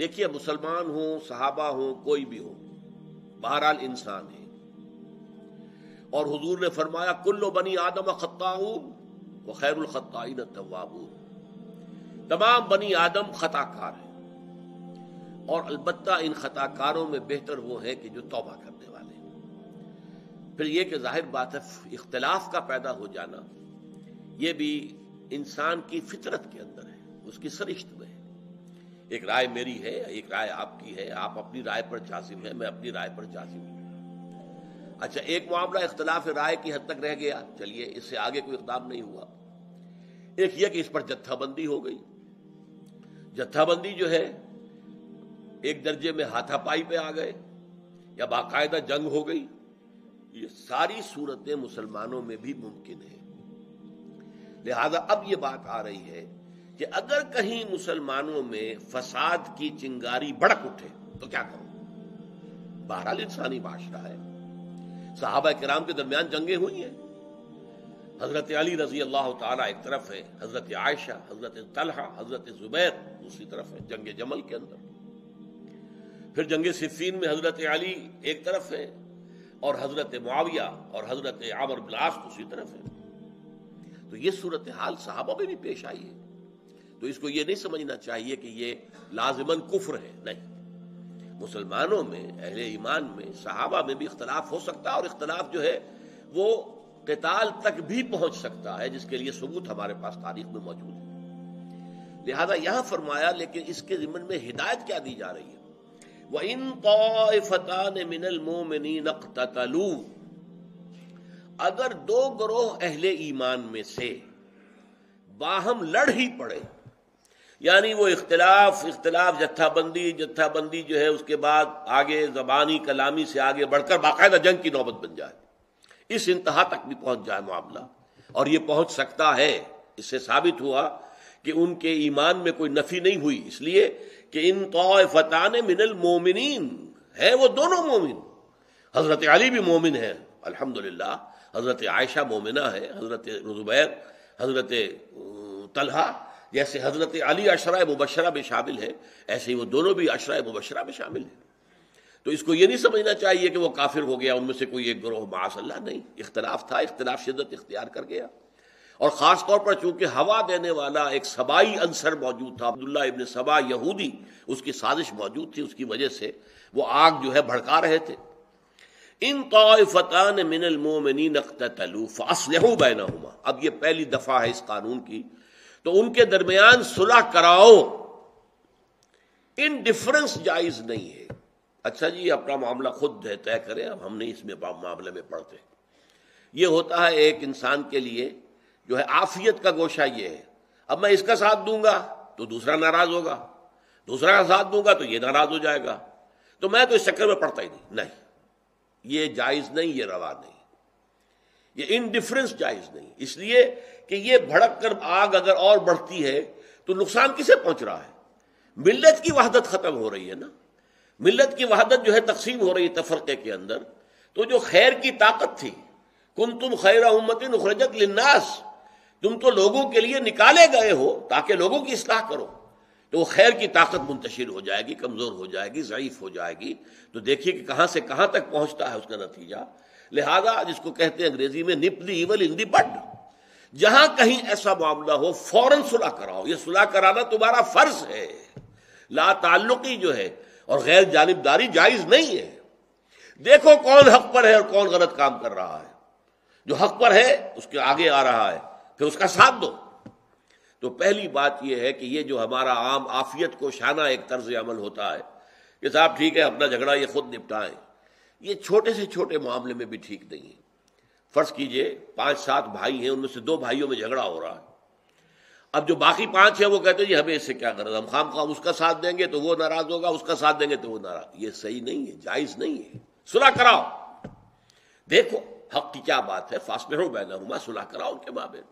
देखिए, मुसलमान हो, सहाबा हो, कोई भी हो, बहरहाल इंसान है। और हुजूर ने फरमाया, कुल्लो बनी आदम खत्ताऊन व खैरुल खत्ताइन तवाबून तमाम बनी आदम खताकार है। और अलबत्ता इन खताकारों में बेहतर वो है कि जो तौबा करने वाले फिर यह कि ज़ाहिर बात है, इख्तलाफ का पैदा हो जाना यह भी इंसान की फितरत के अंदर है, उसकी सरिश्त में। एक राय मेरी है, एक राय आपकी है, आप अपनी राय पर जासिम है, मैं अपनी राय पर जासिम हूँ। अच्छा एक मामला इख्तलाफ राय की हद तक रह गया। चलिए, इससे आगे कोई इकदाम नहीं हुआ। एक यह कि इस पर जत्थाबंदी हो गई। जत्थाबंदी जो है, एक दर्जे में हाथापाई पे आ गए, या बाकायदा जंग हो गई। ये सारी सूरतें मुसलमानों में भी मुमकिन है। लिहाजा अब ये बात आ रही है कि अगर कहीं मुसलमानों में फसाद की चिंगारी भड़क उठे तो क्या करो? बहरहाल इंसानी बादशाह है। साहबा कराम के दरमियान जंगे हुई हैं। हज़रत अली रज़ी अल्लाह तला एक तरफ़ है, हज़रत आयशा, हज़रत तलहा, हज़रत जुबैर, दूसरी तरफ़ है, जंग जमल के अंदर। फिर जंग सिफीन में हज़रत अली एक तरफ़ है, और हज़रत मुआविया, और हज़रत आमर बिलास दूसरी तरफ़ है। तो ये सूरत हाल साहबा में भी पेश आई है। तो इसको ये नहीं समझना चाहिए कि ये लाजमन कुफ्र है, नहीं। मुसलमानों में, अहले ईमान में, सहाबा में भी इख्तलाफ हो सकता है और इख्तलाफ जो है, वो कताल तक भी पहुँच सकता है, जिसके लिए सबूत हमारे पास तारीख में मौजूद है। लिहाजा यहाँ फरमाया, लेकिन इसके जिम्मन में हिदायत क्या दी जा रही है? व इन तौफतान मिनल अगर दो ग्रोह अहले ईमान में से बाहम लड़ ही पड़े यानी वो इख्तलाफ इख्तलाफ, जत्थाबंदी जत्थाबंदी जो है, उसके बाद आगे जबानी, कलामी से आगे बढ़कर बाकायदा जंग की नौबत बन जाए। इस इंतहा तक भी पहुँच जाए मामला। और ये पहुँच सकता है। इससे साबित हुआ कि उनके ईमान में कोई नफी नहीं हुई। इसलिए कि इन तौफतान मिनल मोमिन है वो दोनों मोमिन। हज़रत अली भी मोमिन है, अल्हम्दुलिल्लाह। हज़रत आयशा मोमिना है, हज़रत जुबैर हज़रत तलहा। जैसे हज़रत अली अशरा मुबशरा में शामिल है, ऐसे ही वो दोनों भी अशरा मुबशरा में शामिल है। तो इसको ये नहीं समझना चाहिए कि वो काफिर हो गया, उनमें से कोई एक ग्रोह मासल्ला नहीं। इख्तलाफ था, इख्तलाफ शिदत इख्तियार कर गया। और ख़ास तौर पर चूँकि हवा देने वाला एक सबाई अंसर मौजूद था अब्दुल्ला इबन सबा यहूदी, उसकी साजिश मौजूद थी, उसकी वजह से वो आग जो है भड़का रहे थे। इन तौफतान अब ये पहली दफ़ा है इस कानून की तो उनके दरमियान सुलह कराओ। इन डिफरेंस जायज़ नहीं है। अच्छा जी, अपना मामला खुद तय करें, अब हम नहीं इसमें मामले में पढ़ते। ये होता है एक इंसान के लिए, जो है आफियत का गोशा ये है। अब मैं इसका साथ दूँगा तो दूसरा नाराज़ होगा। दूसरा का साथ दूँगा तो ये नाराज़ हो जाएगा। तो मैं तो इस चक्कर में पड़ता ही नहीं। नहीं। ये जायज़ नहीं, ये रवा नहीं। ये इनडिफरेंस जायज़ नहीं। इसलिए कि ये भड़क कर आग अगर और बढ़ती है तो नुकसान किसे पहुँच रहा है? मिल्लत की वहादत खत्म हो रही है ना? मिल्लत की वहादत जो है तकसीम हो रही है तफरके के अंदर। तो जो खैर की ताकत थी कुन तुम खैर उम्मत उखरजत लिन्नास, तुम तो लोगों के लिए निकाले गए हो ताकि लोगों की इसलाह करो। तो वो खैर की ताकत मुंतशिर हो जाएगी, कमज़ोर हो जाएगी ज़यीफ हो जाएगी। तो देखिए कि कहाँ से कहाँ तक पहुँचता है उसका नतीजा। लिहाजा जिसको कहते हैं अंग्रेज़ी में निप दी इवल इन दी बड जहाँ कहीं ऐसा मामला हो, फ़ौरन सुलह कराओ। ये सुलह कराना तुम्हारा फ़र्ज़ है। ला ताल्लुकी जो है, और गैर जानबदारी जायज़ नहीं है। देखो कौन हक पर है और कौन गलत काम कर रहा है। जो हक पर है, उसके आगे आ रहा है। फिर उसका साथ दो। तो पहली बात यह है कि ये जो हमारा आम आफियत को शाना एक तर्ज अमल होता है, कि साहब ठीक है, अपना झगड़ा ये खुद निपटाएँ। ये छोटे से छोटे मामले में भी ठीक नहीं है। फ़र्ज़ कीजिए, पाँच, सात भाई हैं, उनमें से दो भाइयों में झगड़ा हो रहा है। अब जो बाकी पाँच है, वो कहते हैं, जी, हमें इससे क्या करें हम खाम खाम उसका साथ देंगे तो वो नाराज़ होगा, उसका साथ देंगे तो वो नाराज़ ये सही नहीं है, जायज़ नहीं है। सुलह कराओ। देखो, हक की क्या बात है? फासले हो बैनरुमा सुलह कराओ उनके माबे